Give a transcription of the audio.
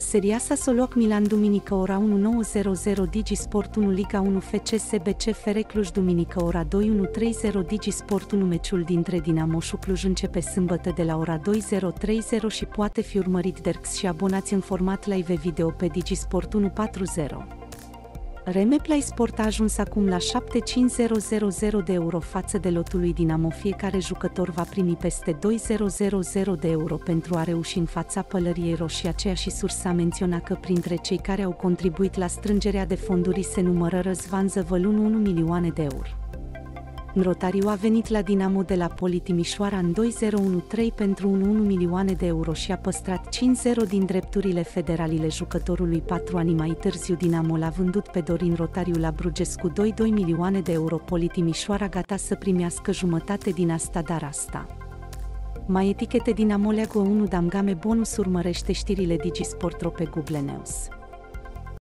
Seria sa Soloc Milan duminică ora 19.00 Digisport 1 Liga 1 FCSB CFR Cluj duminică ora 21.30 Digisport 1 Meciul dintre Dinamo și Cluj începe sâmbătă de la ora 20.30 și poate fi urmărit Derx și abonați în format live video pe Digisport 140. Remeplay Sport a ajuns acum la 7500 de euro față de lotul lui Dinamo. Fiecare jucător va primi peste 2000 de euro pentru a reuși în fața pălăriei roșii. Aceeași sursă a menționat că printre cei care au contribuit la strângerea de fonduri se numără Răzvan Zăvălun 1 milioane de euro. Rotariu a venit la Dinamo de la Poli Timișoara în 2013 pentru 1 milioane de euro și a păstrat 5-0 din drepturile federalile jucătorului 4 ani mai târziu Dinamo l-a vândut pe Dorin Rotariu la Bruges cu 2-2 milioane de euro Poli Timișoara gata să primească jumătate din asta dar asta. Mai etichete Dinamo League 1 Damgame Bonus urmărește știrile Digisport pe Google News.